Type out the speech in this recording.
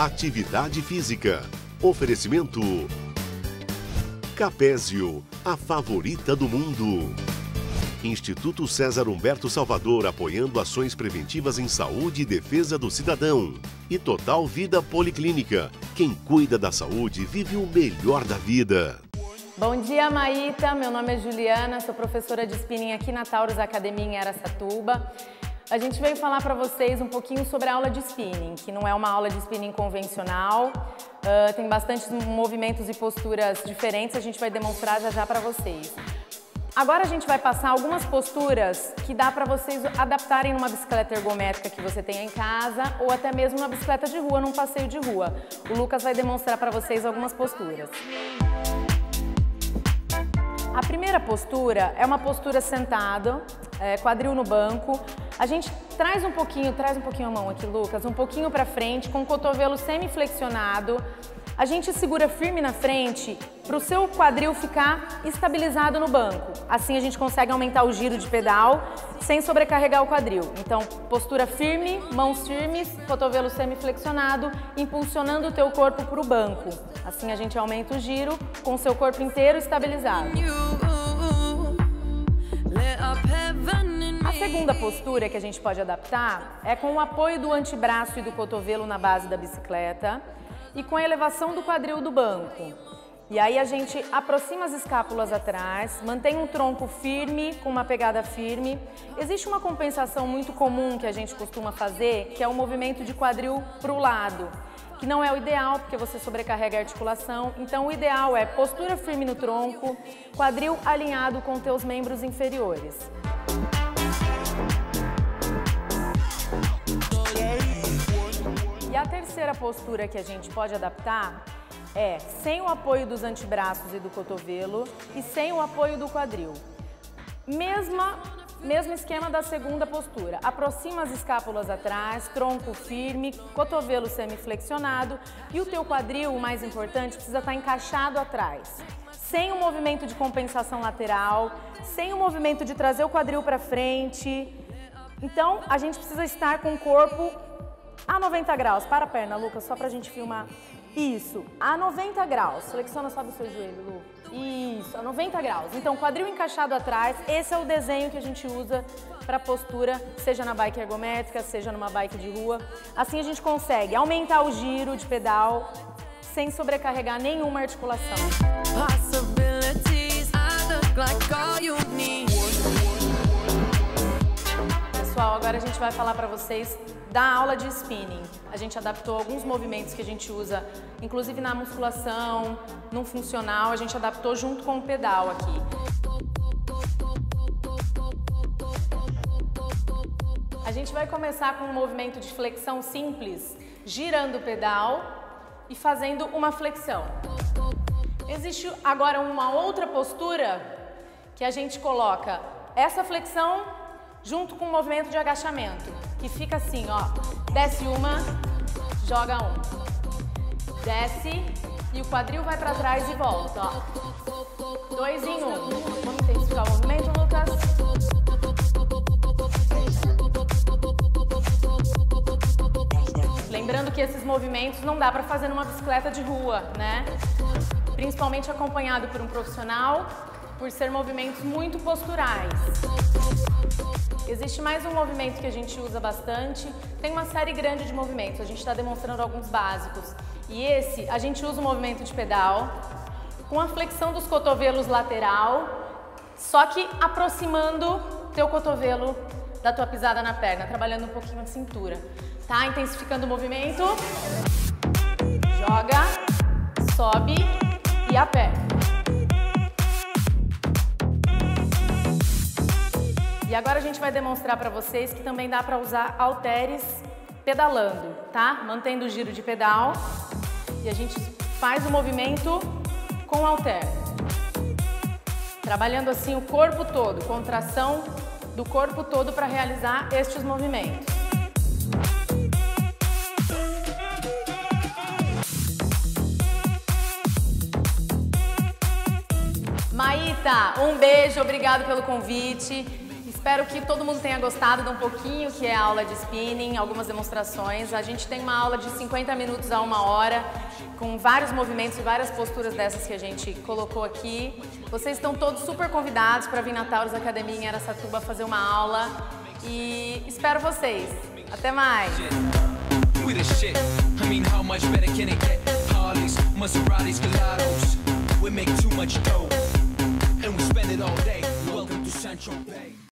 atividade física. Oferecimento Capésio, a favorita do mundo. Instituto César Humberto Salvador apoiando ações preventivas em saúde e defesa do cidadão. E Total Vida Policlínica. Quem cuida da saúde vive o melhor da vida. Bom dia, Maíta. Meu nome é Juliana, sou professora de spinning aqui na Taurus Academia em Aracatuba. A gente veio falar para vocês um pouquinho sobre a aula de spinning, que não é uma aula de spinning convencional, uh, tem bastante movimentos e posturas diferentes, a gente vai demonstrar já já para vocês. Agora a gente vai passar algumas posturas que dá para vocês adaptarem numa bicicleta ergométrica que você tenha em casa ou até mesmo numa bicicleta de rua, num passeio de rua. O Lucas vai demonstrar para vocês algumas posturas. A primeira postura é uma postura sentado, é, quadril no banco. A gente traz um pouquinho, traz um pouquinho a mão aqui, Lucas, um pouquinho para frente, com o cotovelo semi-flexionado, a gente segura firme na frente para o seu quadril ficar estabilizado no banco. Assim a gente consegue aumentar o giro de pedal sem sobrecarregar o quadril. Então, postura firme, mãos firmes, cotovelo semi-flexionado, impulsionando o teu corpo para o banco. Assim a gente aumenta o giro com o seu corpo inteiro estabilizado. Segunda postura que a gente pode adaptar é com o apoio do antebraço e do cotovelo na base da bicicleta e com a elevação do quadril do banco. E aí a gente aproxima as escápulas atrás, mantém um tronco firme, com uma pegada firme. Existe uma compensação muito comum que a gente costuma fazer, que é o movimento de quadril para o lado, que não é o ideal porque você sobrecarrega a articulação. Então o ideal é postura firme no tronco, quadril alinhado com teus membros inferiores. Terceira postura que a gente pode adaptar é sem o apoio dos antebraços e do cotovelo e sem o apoio do quadril. Mesma, mesmo esquema da segunda postura. Aproxima as escápulas atrás, tronco firme, cotovelo semiflexionado e o teu quadril, o mais importante, precisa estar encaixado atrás. Sem o movimento de compensação lateral, sem o movimento de trazer o quadril para frente. Então, a gente precisa estar com o corpo a 90 graus, para a perna, Lucas, só pra gente filmar. Isso, a 90 graus. Flexiona, sobe o seu joelho, Lu. Isso, a 90 graus. Então, quadril encaixado atrás, esse é o desenho que a gente usa para postura, seja na bike ergométrica, seja numa bike de rua. Assim a gente consegue aumentar o giro de pedal sem sobrecarregar nenhuma articulação. Pessoal, agora a gente vai falar para vocês da aula de spinning. A gente adaptou alguns movimentos que a gente usa, inclusive na musculação, no funcional, a gente adaptou junto com o pedal aqui. A gente vai começar com um movimento de flexão simples, girando o pedal e fazendo uma flexão. Existe agora uma outra postura que a gente coloca essa flexão junto com o movimento de agachamento, que fica assim, ó. Desce uma, joga um. Desce e o quadril vai para trás e volta, ó. Dois em um. Vamos intensificar o movimento, Lucas. Lembrando que esses movimentos não dá para fazer numa bicicleta de rua, né? Principalmente acompanhado por um profissional, por ser movimentos muito posturais. Existe mais um movimento que a gente usa bastante. Tem uma série grande de movimentos, a gente está demonstrando alguns básicos. E esse, a gente usa o movimento de pedal com a flexão dos cotovelos lateral, só que aproximando teu cotovelo da tua pisada na perna, trabalhando um pouquinho a cintura. Tá? Intensificando o movimento. Joga, sobe e aperta. E agora a gente vai demonstrar para vocês que também dá para usar halteres pedalando, tá? Mantendo o giro de pedal e a gente faz o movimento com o halter. Trabalhando assim o corpo todo, contração do corpo todo para realizar estes movimentos. Maíta, um beijo, obrigado pelo convite. Espero que todo mundo tenha gostado de um pouquinho que é a aula de spinning, algumas demonstrações. A gente tem uma aula de 50 minutos a uma hora, com vários movimentos e várias posturas dessas que a gente colocou aqui. Vocês estão todos super convidados para vir na Taurus Academia em Aracatuba fazer uma aula e espero vocês. Até mais! We make too much dough, and we spend it all day. Welcome to Central Bay.